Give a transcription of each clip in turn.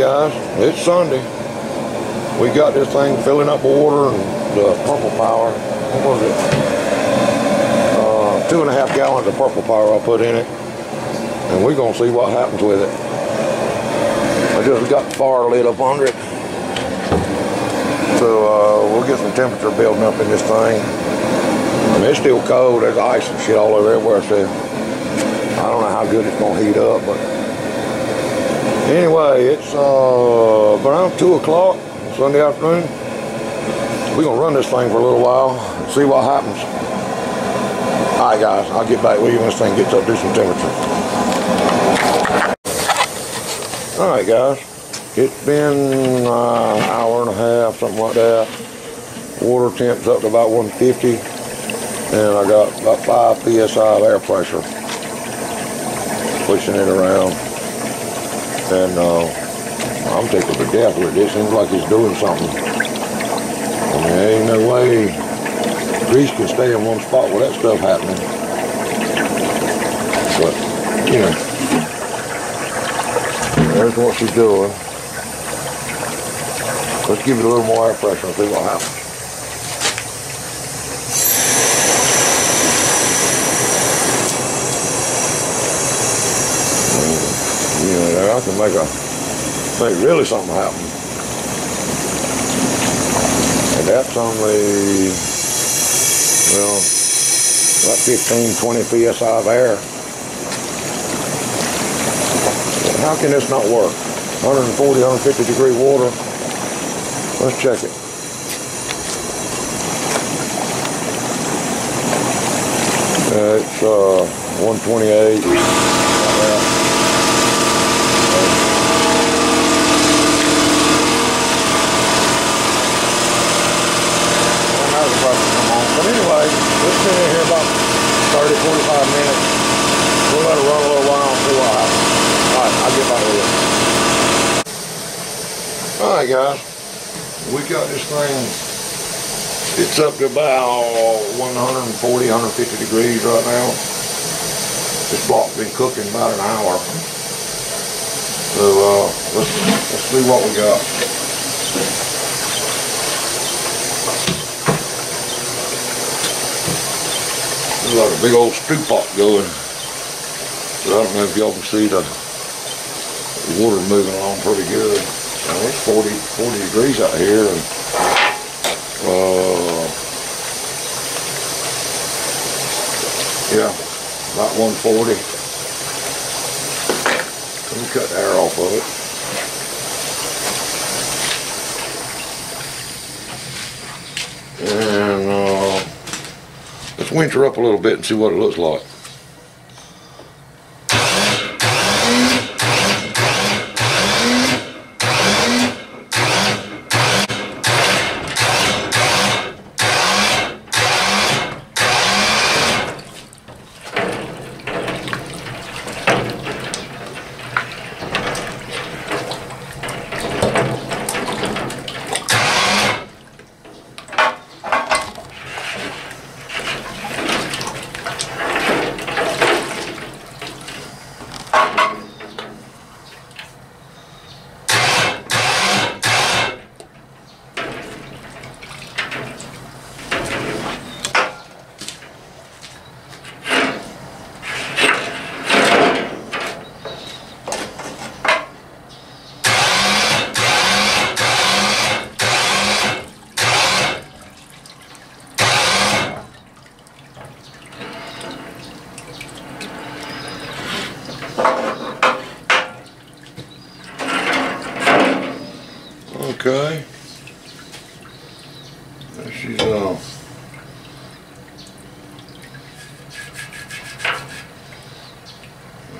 guys, it's Sunday. We got this thing filling up water and the purple power. What was it? Uh, two and a half gallons of purple power I put in it. And we're gonna see what happens with it. I just got the fire lit up under it. So uh, we'll get some temperature building up in this thing. Mean, it's still cold. There's ice and shit all over everywhere. So I don't know how good it's gonna heat up, but anyway, it's uh, around two o'clock Sunday afternoon. We're gonna run this thing for a little while and see what happens. All right, guys, I'll get back with you when this thing gets up to some temperature. All right, guys, it's been uh, an hour and a half, something like that. Water temp's up to about 150, and I got about five psi of air pressure pushing it around. And uh, I'm tickled to death with it. It seems like he's doing something. I mean, there ain't no way grease can stay in one spot with that stuff happening. But, you know, there's what she's doing. Let's give it a little more air pressure and see what happens. You know, I can make a make really something happen. And that's only well about 15, 20 psi of air. How can this not work? 140, 150 degree water. Let's check it. Uh, it's uh, 128. Like that. Well, now's the pressure come on. But anyway, let's sit in here about 30, 45 minutes. We'll let it run a little while and see what. All right, I'll get back with you. All right, guys. We got this thing. It's up to about 140, 150 degrees right now. This block's been cooking about an hour. So uh, let's let's see what we got. There's like a big old stew pot going. So I don't know if y'all can see the water moving along pretty good. Mean, it's 40, 40 degrees out here and uh, yeah, about 140. Let me cut the air off of it. Uh, winter up a little bit and see what it looks like. Okay. There she's off.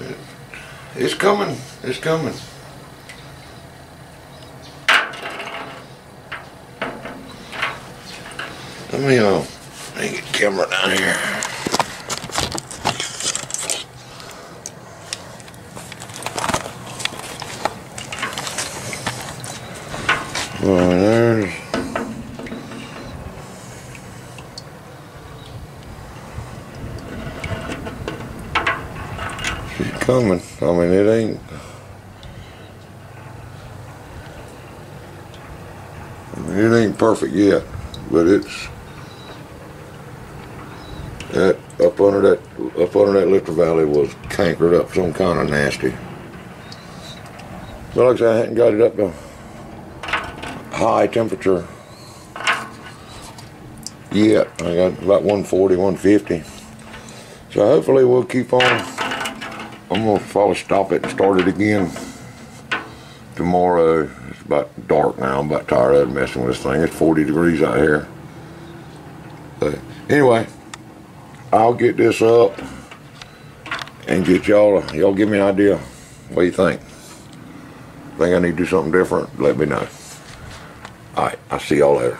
It- It's coming. It's coming. Let me uh, get the camera down here. Well, there's she's coming. I mean, it ain't. It ain't perfect yet, but it's that up under that up under that lifter valley was cankered up some kind of nasty. But like I said, I hadn't got it up to high temperature yet. I got about 140, 150. So hopefully we'll keep on. I'm gonna probably stop it and start it again tomorrow. It's about dark now. I'm about tired of messing with this thing. It's 40 degrees out here. But anyway, I'll get this up and get y'all. Y'all give me an idea. What do you think? Think I need to do something different? Let me know. All right. I'll see y'all later.